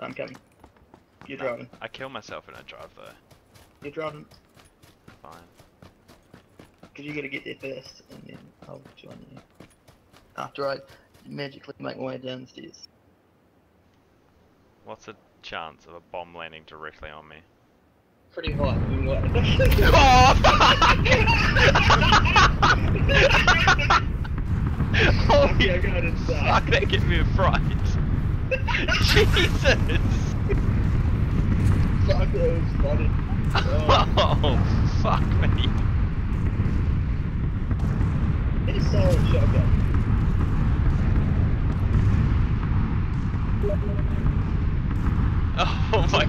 I'm coming. You're No, driving. I kill myself when I drive though. You're driving. Fine. Because you gotta get there first, and then I'll join you. After I magically make my way downstairs. What's the chance of a bomb landing directly on me? Pretty high. you know what? oh Okay, I got inside. Fuck, that gave me a fright. Jesus! Oh, fuck, that was funny. Oh, fuck me. It's a solid shotgun. Oh my god.